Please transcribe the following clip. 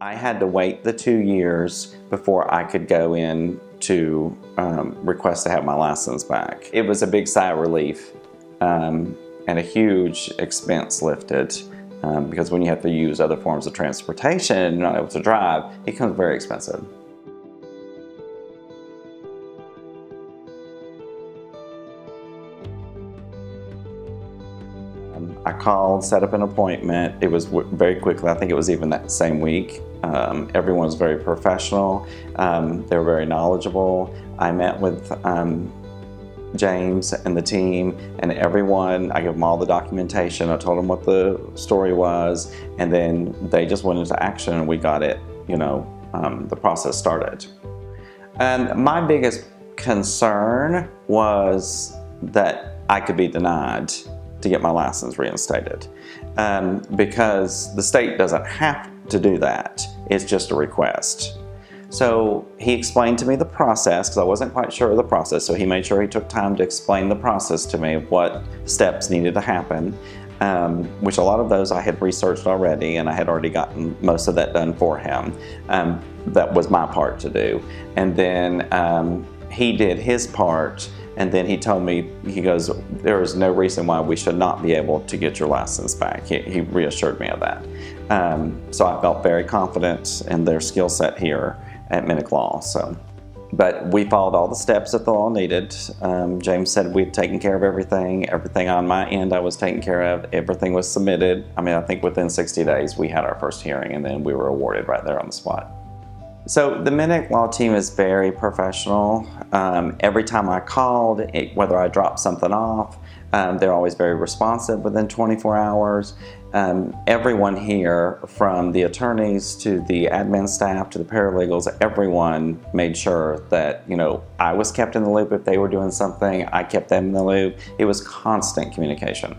I had to wait the two years before I could go in to um, request to have my license back. It was a big sigh of relief um, and a huge expense lifted um, because when you have to use other forms of transportation and you're not able to drive, it becomes very expensive. Um, I called, set up an appointment. It was very quickly, I think it was even that same week. Um, everyone was very professional. Um, they were very knowledgeable. I met with um, James and the team and everyone. I gave them all the documentation. I told them what the story was, and then they just went into action and we got it, you know, um, the process started. And my biggest concern was that I could be denied to get my license reinstated um, because the state doesn't have to do that. It's just a request. So he explained to me the process because I wasn't quite sure of the process. So he made sure he took time to explain the process to me, what steps needed to happen, um, which a lot of those I had researched already and I had already gotten most of that done for him. Um, that was my part to do. And then um, he did his part and then he told me, he goes, there is no reason why we should not be able to get your license back. He, he reassured me of that. Um, so I felt very confident in their skill set here at Minick Law. So, but we followed all the steps that the law needed. Um, James said we'd taken care of everything. Everything on my end I was taken care of. Everything was submitted. I mean, I think within 60 days we had our first hearing and then we were awarded right there on the spot. So the Minick Law team is very professional. Um, every time I called, it, whether I dropped something off, um, they're always very responsive within 24 hours. Um, everyone here, from the attorneys to the admin staff to the paralegals, everyone made sure that you know I was kept in the loop if they were doing something. I kept them in the loop. It was constant communication.